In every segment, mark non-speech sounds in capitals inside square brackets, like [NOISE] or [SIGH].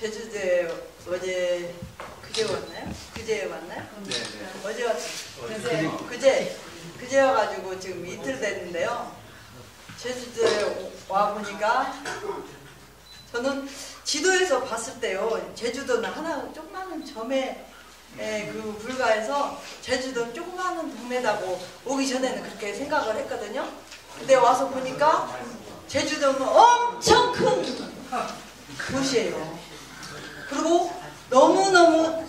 제주도에 어제 그제 왔나요? 그제 왔나요? 네, 네. 어제 왔 그제 어, 그제 그제 와가지고 지금 이틀 됐는데요. 제주도에 와 보니까 저는 지도에서 봤을 때요. 제주도는 하나 조그마한 점에 에, 그 불과해서 제주도는 조그마한 동네다고 오기 전에는 그렇게 생각을 했거든요. 근데 와서 보니까 제주도는 엄청 큰 도시예요. 그리고 너무너무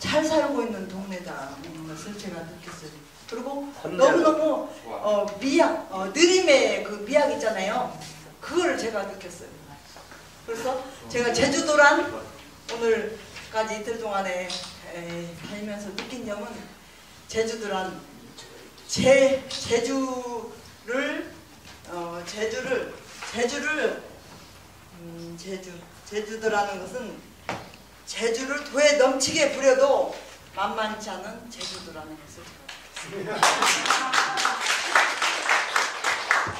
잘 살고 있는 동네다는 것을 제가 느꼈어요. 그리고 너무너무 어, 미약, 어, 느림의 그 미약 있잖아요. 그걸 제가 느꼈어요. 그래서 제가 제주도란 오늘까지 이틀 동안에 에, 다니면서 느낀 점은 제주도란 제 제주를 어, 제주를 제주를 음, 제주 제주도라는 것은 제주를 도에 넘치게 부려도 만만치 않은 제주도라는 것을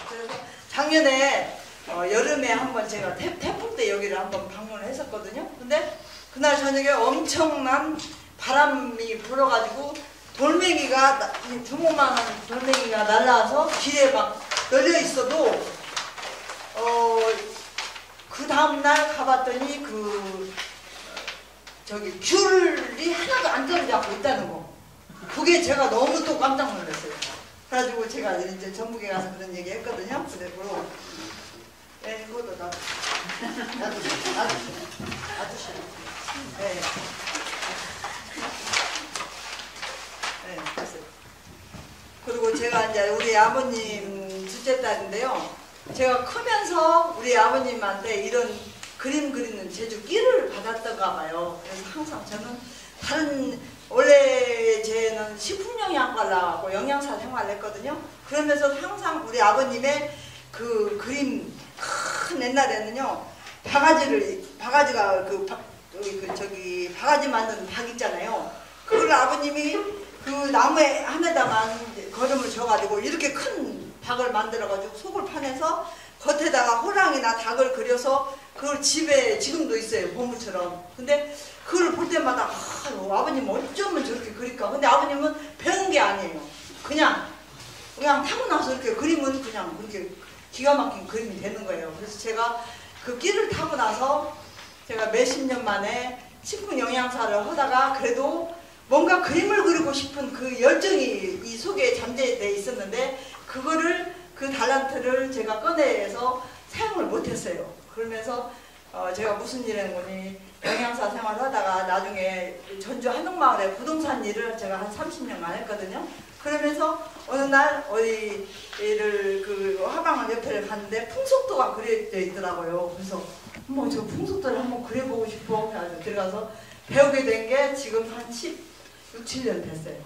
그래서 작년에 어, 여름에 한번 제가 태, 태풍 때 여기를 한번 방문을 했었거든요. 근데 그날 저녁에 엄청난 바람이 불어가지고 돌멩이가 주먹만한 돌멩이가 날라와서 길에 막 널려 있어도 어, 그 다음날 가봤더니 그 저기 귤이 하나도 안 떨어지 않고 있다는 거. 그게 제가 너무 또 깜짝 놀랐어요. 그래가지고 제가 이제 전북에 가서 그런 얘기 했거든요. 그래고 네, 이것도 나도 나도 나도 나도 싫어. 네. 네, 됐어요. 그리고 제가 이제 우리 아버님 둘째 딸인데요. 제가 크면서 우리 아버님한테 이런 그림 그리는 제주 끼를 받았던가 봐요. 그래서 항상 저는 다른 원래 쟤는 식품영양과를 나왔고 영양사 생활을 했거든요. 그러면서 항상 우리 아버님의 그 그림 큰 옛날에는요 바가지를 바가지가 그, 바, 그 저기 바가지 만드는 박 있잖아요. 그걸 아버님이 그 나무에 한에다만 거름을 져가지고 이렇게 큰 박을 만들어가지고 속을 파내서 겉에다가 호랑이나 닭을 그려서 그걸 집에 지금도 있어요 보물처럼. 근데 그걸 볼 때마다 아, 아버님 어쩌면 저렇게 그릴까. 근데 아버님은 배운 게 아니에요. 그냥 그냥 타고나서 이렇게 그림은 그냥 그렇게 기가 막힌 그림이 되는 거예요. 그래서 제가 그 끼를 타고 나서 제가 몇십 년 만에 식품 영양사를 하다가 그래도 뭔가 그림을 그리고 싶은 그 열정이 이 속에 잠재돼 있었는데 그거를 그 달란트를 제가 꺼내서 사용을 못했어요. 그러면서 어 제가 무슨 일 했는지 영양사 생활을 하다가 나중에 전주 한옥마을에 부동산 일을 제가 한 30년간 했거든요. 그러면서 어느 날 어디를 그 화방을 옆에를 갔는데 풍속도가 그려져 있더라고요. 그래서 뭐 저 풍속도를 한번 그려보고 싶어. 그래서 들어가서 배우게 된 게 지금 한 10, 6, 7년 됐어요.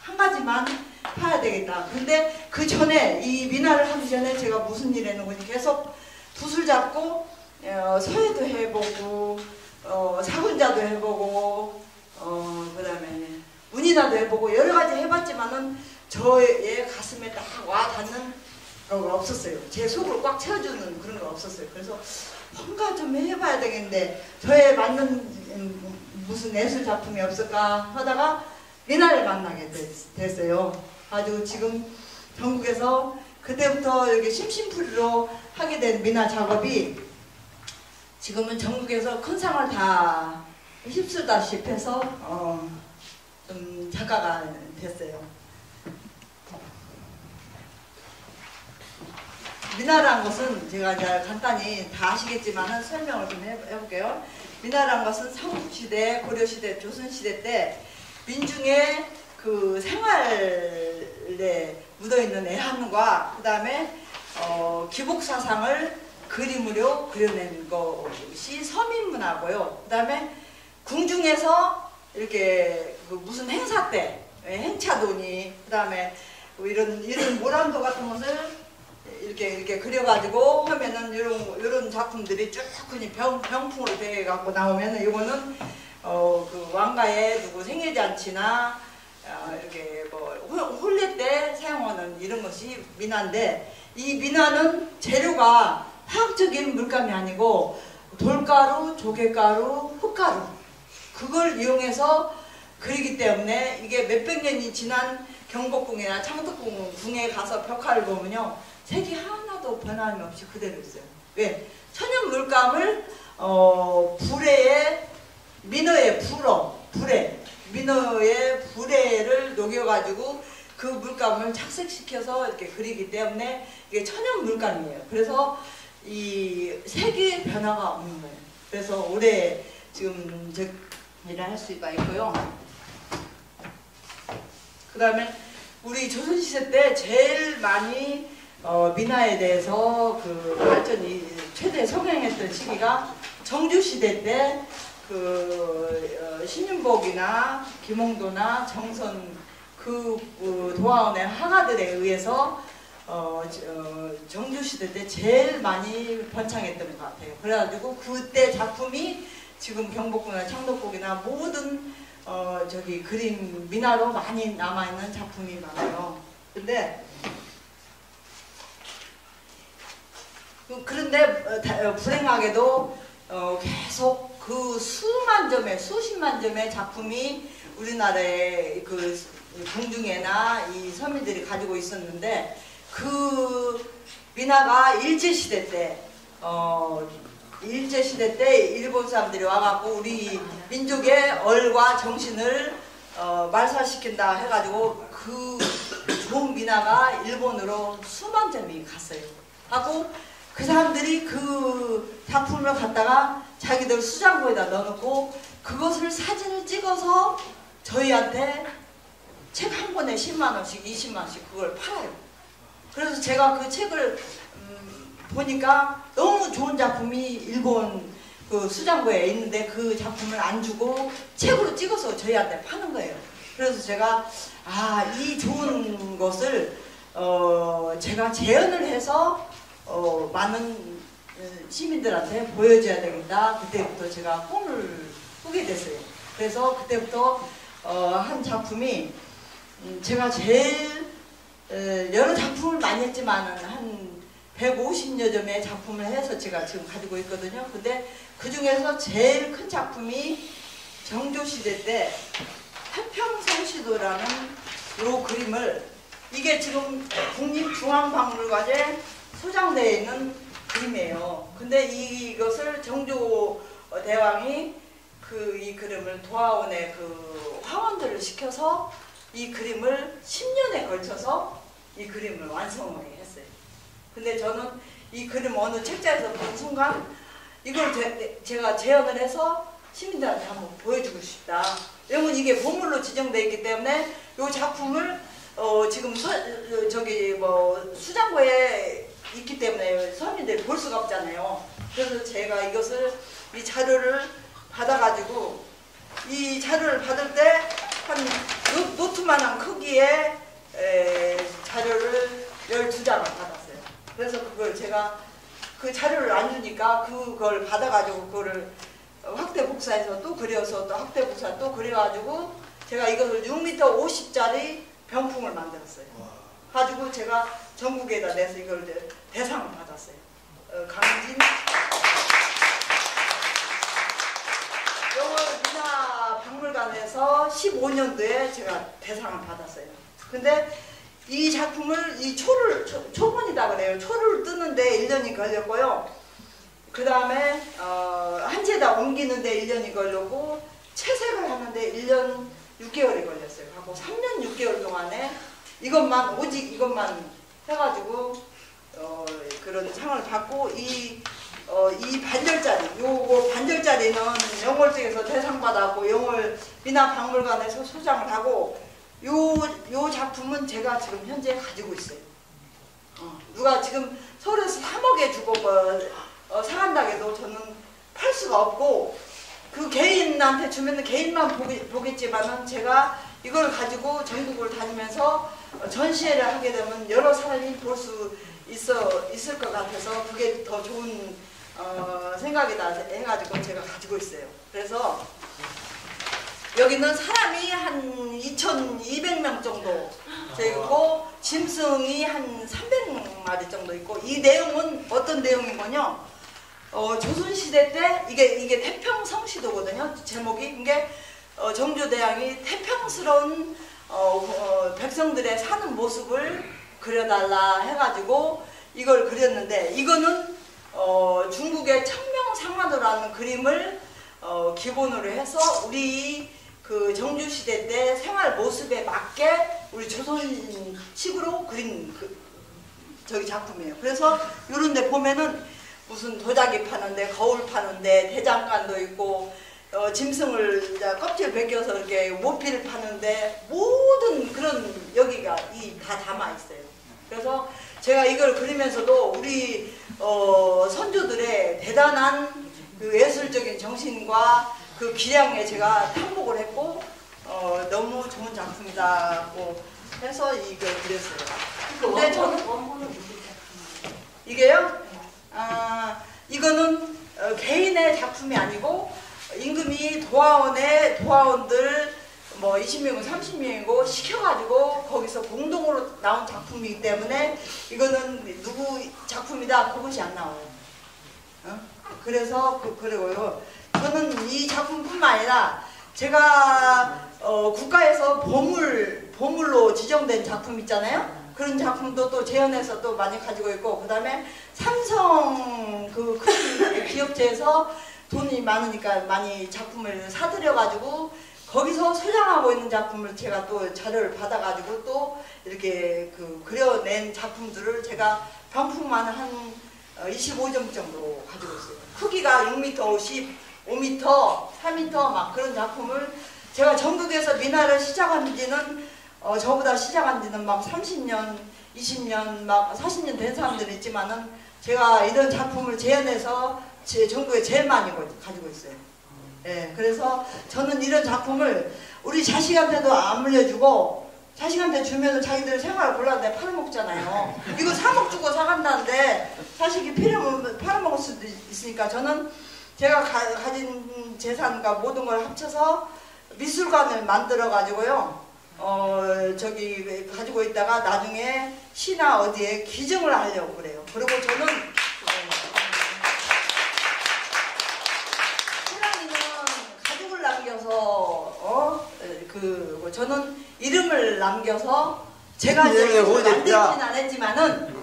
한 가지만 파야 되겠다. 근데 그 전에 이 미나를 하기 전에 제가 무슨 일 했는지 계속 붓을 잡고 어, 서예도 해보고 어, 사군자도 해보고 어, 그다음에 문이나도 해보고 여러 가지 해봤지만은 저의 가슴에 딱 와 닿는 거가 없었어요. 제 속을 꽉 채워주는 그런 거 없었어요. 그래서 뭔가 좀 해봐야 되겠는데 저에 맞는 음, 무슨 예술 작품이 없을까 하다가 미나를 만나게 됐, 됐어요. 아주 지금 전국에서 그때부터 여기 심심풀이로 하게 된 미나 작업이 지금은 전국에서 큰 상을 다 휩쓸다시피 해서 어, 좀 작가가 됐어요. 미나란 것은 제가 이제 간단히 다 아시겠지만 설명을 좀 해, 해볼게요. 미나란 것은 삼국시대, 고려시대, 조선시대 때 민중의 그 생활에 묻어있는 애환과 그 다음에 어, 기복사상을 그림으로 그려낸 것이 서민문화고요. 그 다음에 궁중에서 이렇게 그 무슨 행사 때 예, 행차도니 그 다음에 뭐 이런 이런 모란도 같은 것을 이렇게 이렇게 그려가지고 하면은 이런 이런 작품들이 쭉병 병풍으로 돼 갖고 나오면은 이거는 어 그 왕가의 누구 생일 잔치나 어, 이렇게 뭐 홀- 혼례 때 사용하는 이런 것이 미나인데 이 미나는 재료가 화학적인 물감이 아니고 돌가루, 조개가루, 흙가루 그걸 이용해서 그리기 때문에 이게 몇백 년이 지난 경복궁이나 창덕궁에 가서 벽화를 보면요 색이 하나도 변함이 없이 그대로 있어요. 왜? 천연 물감을 어, 불에 민어의 불어 불에 민어의 불에를 녹여가지고 그 물감을 착색시켜서 이렇게 그리기 때문에 이게 천연 물감이에요. 그래서 이 색의 변화가 없는 거예요. 그래서 올해 지금 저 일을 할 수가 있고요. 그 다음에 우리 조선시대 때 제일 많이 어, 민화에 대해서 그 발전이 최대 성행했던 시기가 정주시대 때그 어, 신윤복이나 김홍도나 정선 그 어, 도화원의 화가들에 의해서 어, 어, 정주시대 때 제일 많이 번창했던 것 같아요. 그래가지고 그때 작품이 지금 경복궁이나 창덕궁이나 모든 어, 저기 그림 민화로 많이 남아있는 작품이 많아요. 근데 그- 그런데 어, 다- 어, 불행하게도 어, 계속 그 수만 점의 수십만 점의 작품이 우리나라의 그 궁중에나 이 서민들이 가지고 있었는데 그 민화가 일제 시대 때 어, 일제 시대 때 일본 사람들이 와갖고 우리 민족의 얼과 정신을 어, 말살시킨다 해가지고 그 좋은 민화가 일본으로 수만 점이 갔어요. 하고 그 사람들이 그 작품을 갖다가 자기들 수장고에다 넣어놓고 그것을 사진을 찍어서 저희한테 책 한 권에 10만 원씩, 20만 원씩 그걸 팔아요. 그래서 제가 그 책을 음, 보니까 너무 좋은 작품이 일본 그 수장고에 있는데 그 작품을 안 주고 책으로 찍어서 저희한테 파는 거예요. 그래서 제가 아 이 좋은 것을 어 제가 재현을 해서 어 많은 어, 시민들한테 보여줘야 되겠다. 그때부터 제가 꿈을 꾸게 됐어요. 그래서 그때부터 어, 한 작품이 음, 제가 제일 에, 여러 작품을 많이 했지만은 한 150여 점의 작품을 해서 제가 지금 가지고 있거든요. 근데 그 중에서 제일 큰 작품이 정조시대 때 태평성시도라는 요 그림을 이게 지금 국립중앙박물관에 소장되어 있는 그림이에요. 근데 이 것을 정조 대왕이 그 이 그림을 도화원의 그 화원들을 시켜서 이 그림을 10년에 걸쳐서 이 그림을 완성을 했어요. 근데 저는 이 그림 어느 책자에서 본 순간 이걸 제, 가 재현을 해서 시민들한테 한번 보여주고 싶다. 왜냐면 이게 보물로 지정되어 있기 때문에 이 작품을 어, 지금 서, 어, 저기 뭐 수장고에 있기 때문에 서민들이 볼 수가 없잖아요. 그래서 제가 이것을 이 자료를 받아가지고 이 자료를 받을 때 한 노트만한 크기의 에, 자료를 12장을 받았어요. 그래서 그걸 제가 그 자료를 안 주니까 그걸 받아가지고 그거를 확대 복사해서 또 그려서 또 확대 복사 또 그려가지고 제가 이것을 6m 50짜리 병풍을 만들었어요. 가지고 제가 전국에다 내서 이걸 이제 대상을 받았어요. 어, 강진 영어 문화 박물관에서 15년도에 제가 대상을 받았어요. 근데 이 작품을 이 초를 초, 초본이다 그래요. 초를 뜨는데 1년이 걸렸고요. 그 다음에 어, 한채다 옮기는데 1년이 걸렸고 채색을 하는데 1년 6개월이 걸렸어요. 하고 3년 6개월 동안에 이것만 오직 이것만 해가지고 어, 그런 상을 받고 이 어, 이 반절짜리, 요거 반절짜리는 영월 쪽에서 대상 받았고 영월 민화박물관에서 소장을 하고 요, 요 작품은 제가 지금 현재 가지고 있어요. 어, 누가 지금 서울에서 3억에 주고 뭐, 어, 사간다고 해도 저는 팔 수가 없고 그 개인한테 주면 개인만 보겠지만은 제가 이걸 가지고 전국을 다니면서 어, 전시회를 하게 되면 여러 사람이 볼 수 있어 있을 것 같아서 그게 더 좋은 어, 생각이다 해가지고 제가 가지고 있어요. 그래서 여기는 사람이 한 2,200명 정도 되고 짐승이 한 300마리 정도 있고 이 내용은 어떤 내용이군요. 어, 조선시대 때 이게 이게 태평성시도거든요. 제목이 이게 어, 정조대왕이 태평스러운 어, 어, 백성들의 사는 모습을 그려달라 해가지고 이걸 그렸는데 이거는 어, 중국의 청명상화도라는 그림을 어, 기본으로 해서 우리 그 정주시대 때 생활 모습에 맞게 우리 조선식으로 그린 그, 저기 작품이에요. 그래서 이런 데 보면은 무슨 도자기 파는데 거울 파는데 대장간도 있고 어, 짐승을 이제 껍질 벗겨서 이렇게 모피를 파는데 모든 그런 여기가 이 다 담아 있어요. 그래서 제가 이걸 그리면서도 우리 어, 선조들의 대단한 그 예술적인 정신과 그 기량에 제가 탐복을 했고 어, 너무 좋은 작품이다고 해서 이걸 그렸어요. 근데 저는? 이게요? 아, 이거는 어, 개인의 작품이 아니고 임금이 도화원의 도화원들 뭐 20명이고 30명이고 시켜가지고 거기서 공동으로 나온 작품이기 때문에 이거는 누구 작품이다 그것이 안 나와요. 어? 그래서 그, 그리고요. 저는 이 작품뿐만 아니라 제가 어, 국가에서 보물 보물로 지정된 작품 있잖아요. 그런 작품도 또 재현해서 또 많이 가지고 있고 그다음에 삼성 그 큰 기업체에서 돈이 많으니까 많이 작품을 사들여 가지고 거기서 소장하고 있는 작품을 제가 또 자료를 받아가지고 또 이렇게 그 그려낸 작품들을 제가 병풍만 한 25점 정도 가지고 있어요. 크기가 6m 50, 5m, 4m 막 그런 작품을 제가 전국에서 미나를 시작한 지는 어, 저보다 시작한 지는 막 30년, 20년, 막 40년 된 사람들이 있지만은 제가 이런 작품을 재현해서 제 전국에 제일 많이 가지고 있어요. 예, 그래서 저는 이런 작품을 우리 자식한테도 안 물려주고 자식한테 주면은 자기들 생활을 골라내 팔아먹잖아요. 이거 사먹 주고 사간다는데 자식이 필요면 팔아먹을 수도 있으니까 저는 제가 가, 가 진 재산과 모든 걸 합쳐서 미술관을 만들어 가지고요. 어 저기 가지고 있다가 나중에 시나 어디에 기증을 하려고 그래요. 그리고 저는 남겨서 어그 저는 이름을 남겨서 제가 이제 만들진? 않았지만은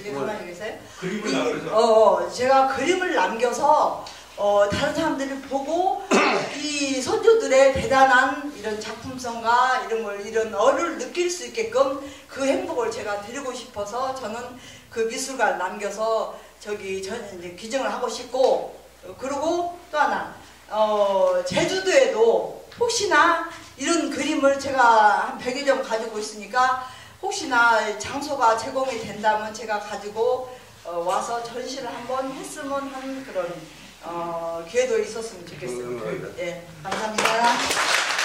이제 가만히 계세요. 그림을 이- 나그래서 어, 제가 그림을 남겨서 어, 다른 사람들이 보고 [COUGHS] 이 선조들의 대단한 이런 작품성과 이런 걸 이런 어를 느낄 수 있게끔 그 행복을 제가 드리고 싶어서 저는 그 미술관을 남겨서 저기 전 이제 기증을 하고 싶고 어, 그리고 또 하나 어, 제주도에도 혹시나 이런 그림을 제가 한 100여 점 가지고 있으니까 혹시나 장소가 제공이 된다면 제가 가지고 어, 와서 전시를 한번 했으면 하는 그런 어, 기회도 있었으면. 음, 예, 감사합니다.